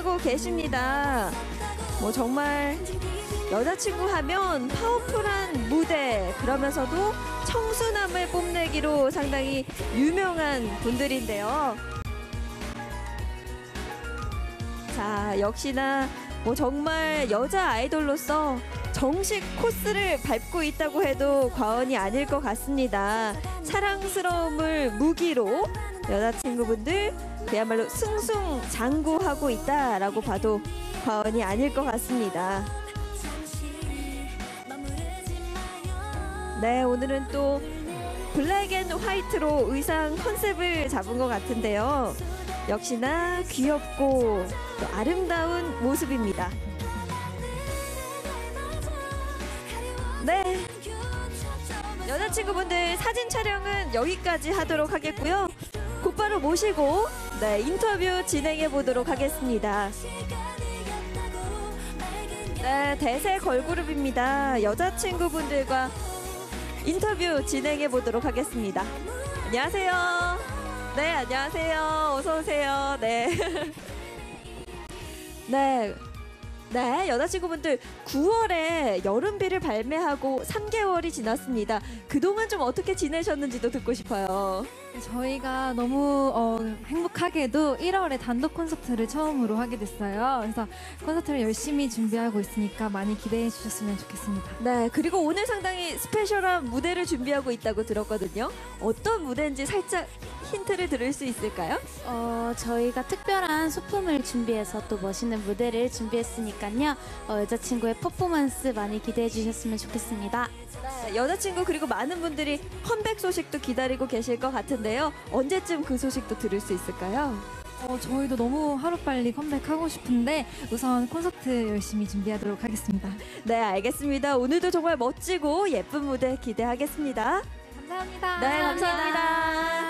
하고 계십니다. 뭐 정말 여자친구 하면 파워풀한 무대 그러면서도 청순함을 뽐내기로 상당히 유명한 분들인데요. 자, 역시나 뭐 정말 여자 아이돌로서 정식 코스를 밟고 있다고 해도 과언이 아닐 것 같습니다. 사랑스러움을 무기로 여자친구분들 그야말로 승승장구하고 있다라고 봐도 과언이 아닐 것 같습니다. 네, 오늘은 또 black and white로 의상 컨셉을 잡은 것 같은데요. 역시나 귀엽고 또 아름다운 모습입니다. 네. 여자친구분들 사진 촬영은 여기까지 하도록 하겠고요. 곧바로 모시고 네, 인터뷰 진행해 보도록 하겠습니다. 네, 대세 걸그룹입니다. 여자친구분들과 인터뷰 진행해 보도록 하겠습니다. 안녕하세요. 네, 안녕하세요. 어서 오세요. 네. 네. 네, 여자친구분들 9월에 여름비를 발매하고 3개월이 지났습니다. 그동안 좀 어떻게 지내셨는지도 듣고 싶어요. 저희가 너무 어, 행복하게도 1월에 단독 콘서트를 처음으로 하게 됐어요. 그래서 콘서트를 열심히 준비하고 있으니까 많이 기대해 주셨으면 좋겠습니다. 네, 그리고 오늘 상당히 스페셜한 무대를 준비하고 있다고 들었거든요. 어떤 무대인지 살짝 힌트를 들을 수 있을까요? 어, 저희가 특별한 소품을 준비해서 또 멋있는 무대를 준비했으니까요. 어, 여자친구의 퍼포먼스 많이 기대해 주셨으면 좋겠습니다. 네, 여자친구 그리고 많은 분들이 컴백 소식도 기다리고 계실 것 같은데요. 언제쯤 그 소식도 들을 수 있을까요? 어, 저희도 너무 하루빨리 컴백하고 싶은데 우선 콘서트 열심히 준비하도록 하겠습니다. 네, 알겠습니다. 오늘도 정말 멋지고 예쁜 무대 기대하겠습니다. 감사합니다. 네, 감사합니다.